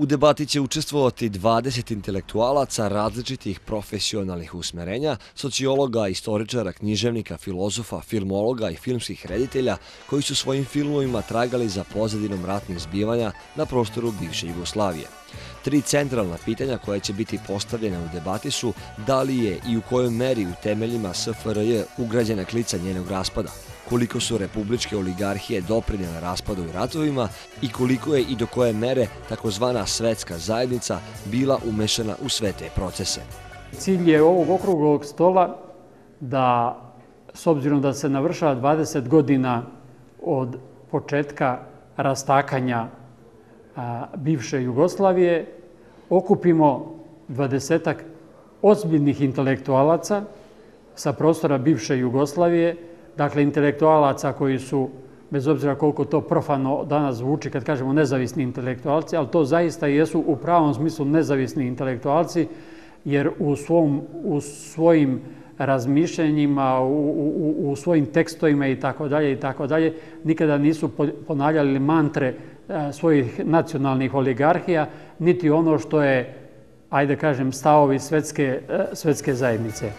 U debati će učestvovati 20 intelektualaca različitih profesionalnih usmerenja, sociologa, istoričara, književnika, filozofa, filmologa i filmskih reditelja koji su svojim filmovima tragali za pozadinom ratnih zbivanja na prostoru bivše Jugoslavije. Tri centralna pitanja koja će biti postavljena u debati su da li je i u kojoj meri u temeljima SFRJ ugrađena klica njenog raspada, koliko su republičke oligarhije doprinjene raspadu i ratovima i koliko je i do koje mere takozvana svetska zajednica bila umešana u sve te procese. Cilj je ovog okruglog stola da, s obzirom da se navršava 20 godina od početka rastakanja bivše Jugoslavije, okupimo dvadesetak ozbiljnih intelektualaca sa prostora bivše Jugoslavije, dakle intelektualaca koji su, bez obzira koliko to profano danas zvuči kad kažemo nezavisni intelektualci, ali to zaista jesu u pravom smislu nezavisni intelektualci, jer u, svom, u svojim razmišljenjima, u, u, u svojim tekstovima i tako dalje i tako dalje, nikada nisu ponavljali mantre e, svojih nacionalnih oligarhija, niti ono što je, ajde kažem, stavovi svetske, e, svetske zajednice.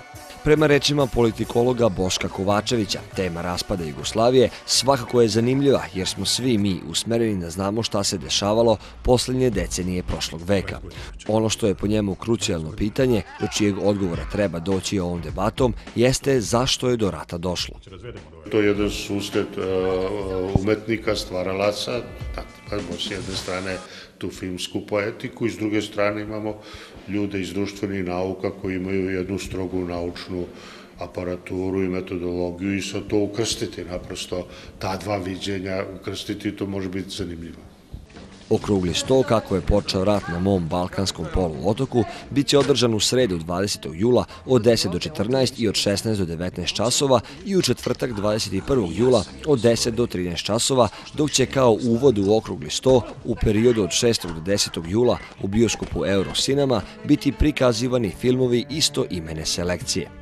Prema rečima politikologa Boška Kovačevića, tema raspada Jugoslavije svakako je zanimljiva jer smo svi mi usmereni da znamo šta se dešavalo poslednje decenije prošlog veka. Ono što je po njemu krucijalno pitanje, do čijeg odgovora treba doći ovom debatom, jeste zašto je do rata došlo. To je jedan susret uh, umetnika, stvaralaca, tako, s jedne strane tu filmsku poetiku i s druge strane imamo ljude iz društvenih nauka koji imaju jednu strogu naučnu aparaturu i metodologiju i sa to ukrstiti naprosto ta dva viđenja ukrstiti to može biti zanimljivo. Okrugli sto, kako je počeo rat na mom balkanskom poluotoku, bit će održan u sredu 20. jula od 10 do 14 i od 16 do 19 časova i u četvrtak 21. jula od 10 do 13 časova, dok će kao uvod u okrugli sto u periodu od 6. do 10. jula u bioskopu Eurocinema biti prikazivani filmovi isto imene selekcije.